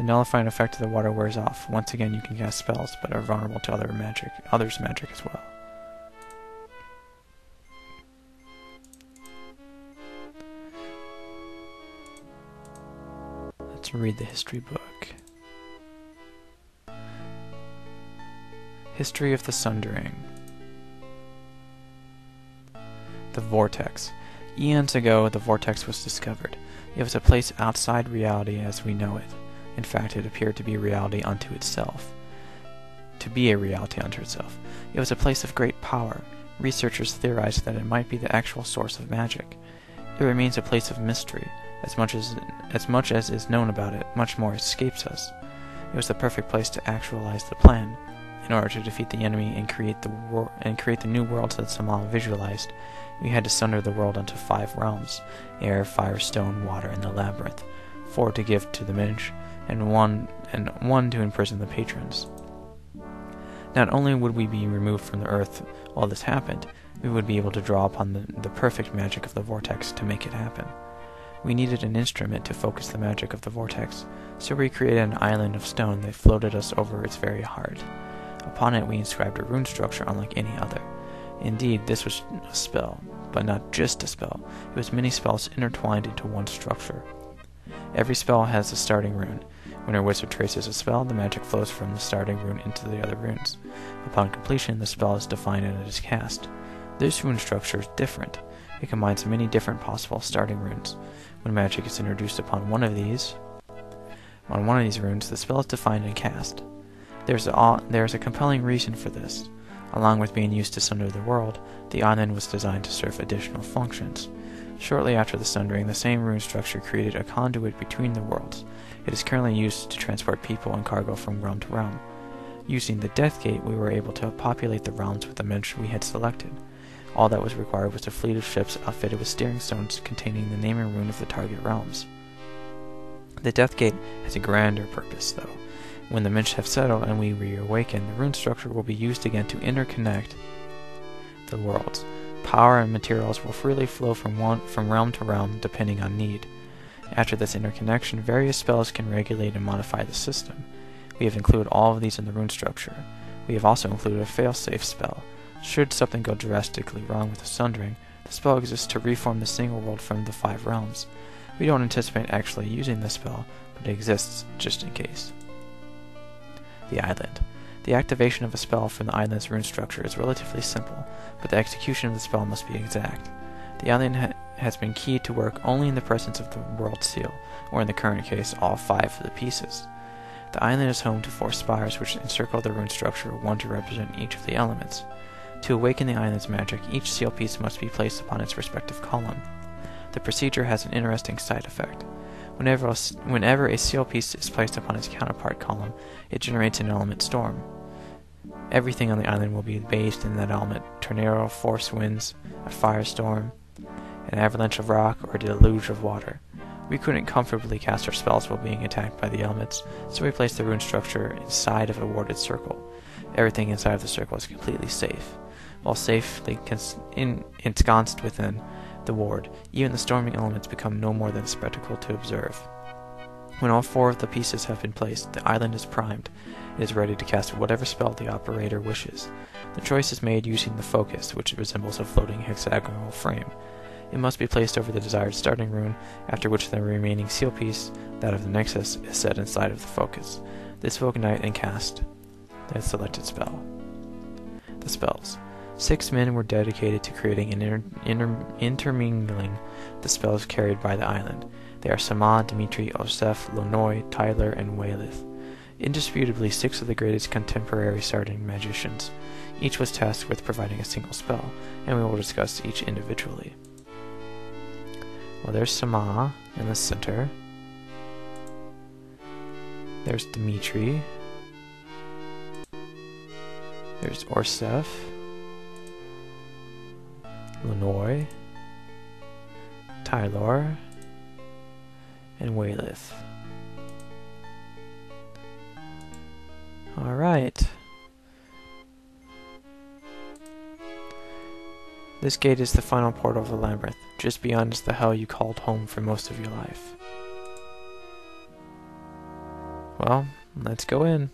The nullifying effect of the water wears off. Once again, you can cast spells, but are vulnerable to other magic, others' magic as well. Let's read the history book. History of the Sundering. The Vortex. Eons ago, the Vortex was discovered. It was a place outside reality as we know it. In fact, it appeared to be reality unto itself. To be a reality unto itself. It was a place of great power. Researchers theorized that it might be the actual source of magic. It remains a place of mystery. As much as as much as is known about it, much more escapes us. It was the perfect place to actualize the plan. In order to defeat the enemy and create the and create the new worlds that Samah visualized, we had to sunder the world into five realms: air, fire, stone, water, and the labyrinth. Four to give to the Mensch, and one and one to imprison the Patryns. Not only would we be removed from the earth while this happened, we would be able to draw upon the, the perfect magic of the vortex to make it happen. We needed an instrument to focus the magic of the vortex, so we created an island of stone that floated us over its very heart. Upon it we inscribed a rune structure unlike any other. Indeed, this was a spell, but not just a spell. It was many spells intertwined into one structure. Every spell has a starting rune. When a wizard traces a spell, the magic flows from the starting rune into the other runes. Upon completion, the spell is defined and it is cast. This rune structure is different. It combines many different possible starting runes. When magic is introduced upon one of these, on one of these runes, the spell is defined and cast. There's a, there's a compelling reason for this. Along with being used to sunder the world, the island was designed to serve additional functions. Shortly after the sundering, the same rune structure created a conduit between the worlds. It is currently used to transport people and cargo from realm to realm. Using the Death Gate, we were able to populate the realms with the Mensch we had selected. All that was required was a fleet of ships outfitted with steering stones containing the naming rune of the target realms. The Death Gate has a grander purpose, though. When the Mensch have settled and we reawaken, the rune structure will be used again to interconnect the worlds. Power and materials will freely flow from one from realm to realm depending on need. After this interconnection, various spells can regulate and modify the system. We have included all of these in the rune structure. We have also included a failsafe spell. Should something go drastically wrong with the sundering, the spell exists to reform the single world from the five realms. We don't anticipate actually using this spell, but it exists just in case. The Island. The activation of a spell from the island's rune structure is relatively simple, but the execution of the spell must be exact. The island ha has been keyed to work only in the presence of the world seal, or in the current case, all five of the pieces. The island is home to four spires which encircle the rune structure, one to represent each of the elements. To awaken the island's magic, each seal piece must be placed upon its respective column. The procedure has an interesting side effect. Whenever a, whenever a seal piece is placed upon its counterpart column, it generates an element storm. Everything on the island will be based in that element tornado, force winds, a firestorm, an avalanche of rock, or a deluge of water. We couldn't comfortably cast our spells while being attacked by the elements, so we placed the rune structure inside of a warded circle. Everything inside of the circle is completely safe. While safely in, ensconced within the ward, even the storming elements become no more than a spectacle to observe. When all four of the pieces have been placed, the island is primed. It is ready to cast whatever spell the operator wishes. The choice is made using the focus, which resembles a floating hexagonal frame. It must be placed over the desired starting rune, after which the remaining seal piece, that of the nexus, is set inside of the focus. This will ignite and cast the selected spell. The spells. Six men were dedicated to creating and inter inter intermingling the spells carried by the island. They are Samah, Dimitri, Osef, Lonoy, Tyler, and Waylith. Indisputably, six of the greatest contemporary Sartan magicians. Each was tasked with providing a single spell, and we will discuss each individually. Well, there's Samah in the center. There's Dimitri. There's Orsef. Lenoy. Tylor. And Waylith. Alright. This gate is the final portal of the labyrinth. Just beyond is the hell you called home for most of your life. Well, let's go in.